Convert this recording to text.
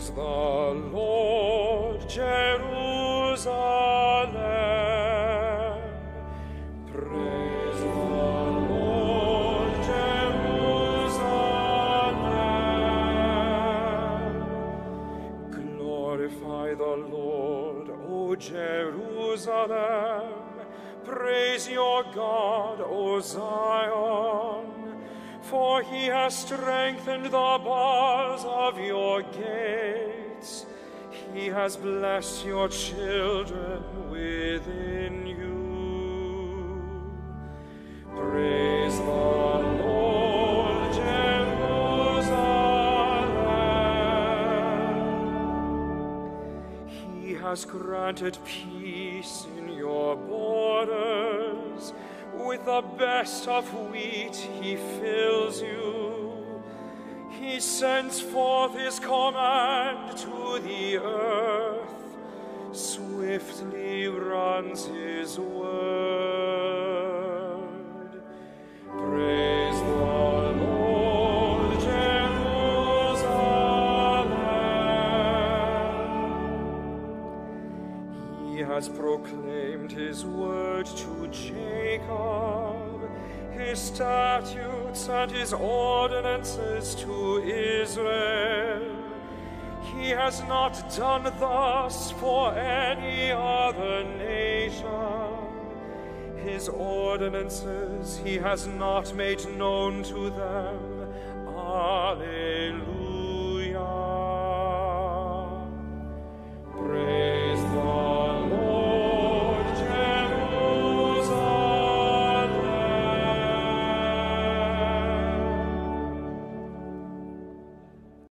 Praise the Lord, Jerusalem. Praise the Lord, Jerusalem. Glorify the Lord, O Jerusalem. Praise your God, O Zion. For he has strengthened the bars of your gates. He has blessed your children within you. Praise the Lord, Jerusalem. He has granted peace in your borders. With the best of wheat he fills you. He sends forth his command to the earth. Has proclaimed his word to Jacob, his statutes and his ordinances to Israel. He has not done thus for any other nation. His ordinances he has not made known to them